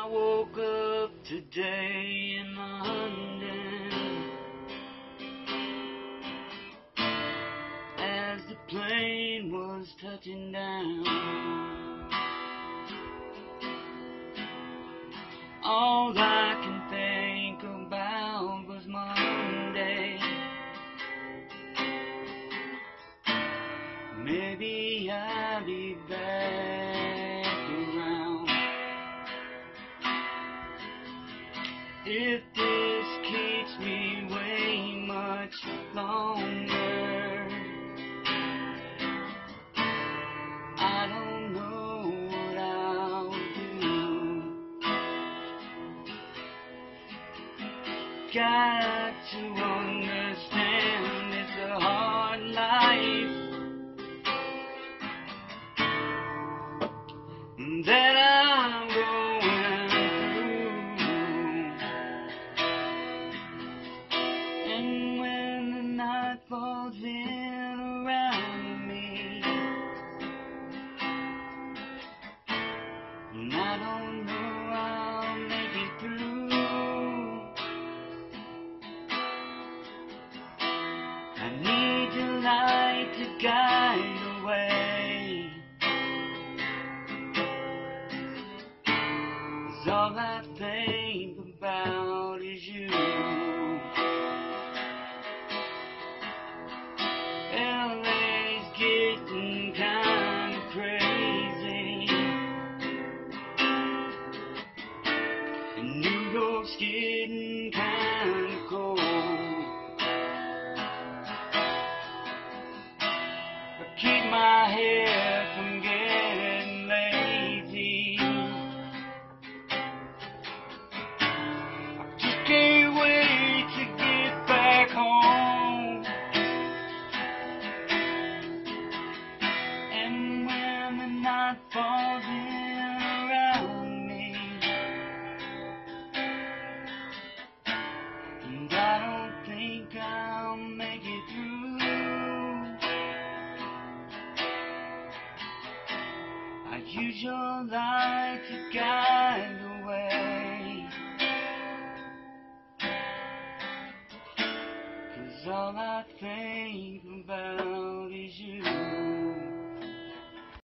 I woke up today in London as the plane was touching down. All I can think about was Monday. Maybe I'll be back If this keeps me way much longer, I don't know what I'll do. Got to understand it's a hard life that When the night falls in around me, and I don't know I'll make it through. I need your light to guide the way. 'Cause all I think about is you. And New York's getting kind of cold. I keep my head from getting lazy. I just can't wait to get back home. And when the night falls in use your light to guide the way. Cause all I think about is you.